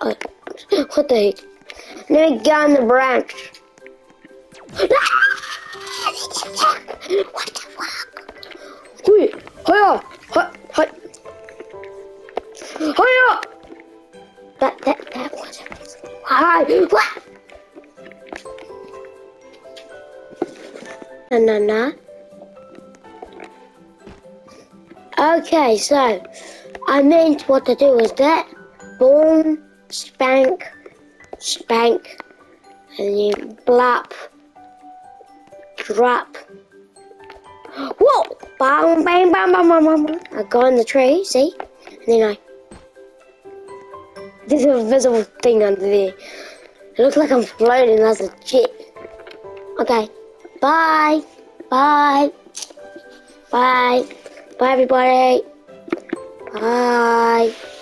What the heck? Let me get on the branch. what the fuck? Wait, hiya, hi, hi, hiya. That that that was hi. What? Na na na. Okay, so I meant what to do was that boom, spank, spank, and then blap, drop. Whoa! Bang, bang, bang, bang, bang, bang. I got in the tree, see? And then I. There's a invisible thing under there. It looks like I'm floating as a jet. Okay. Bye. Bye. Bye. Bye, everybody. Bye.